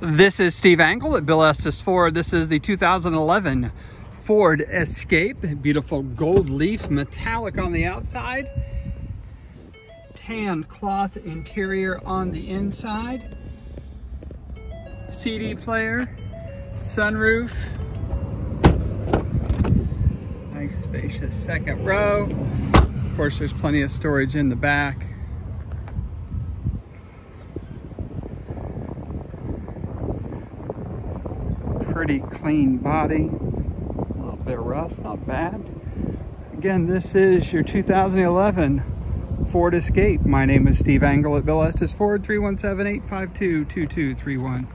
This is Steve Angle at Bill Estes Ford. This is the 2011 Ford Escape. Beautiful gold leaf metallic on the outside. Tan cloth interior on the inside. CD player, sunroof. Nice spacious second row. Of course, there's plenty of storage in the back. Pretty clean body. A little bit of rust, not bad. Again, this is your 2011 Ford Escape. My name is Steve Angle at Bill Estes Ford, 317-852-2231.